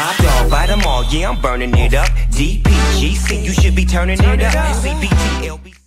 Top dog by the mall, yeah, I'm burning it up. DPGC, you should be turning it up. CBT, LBC.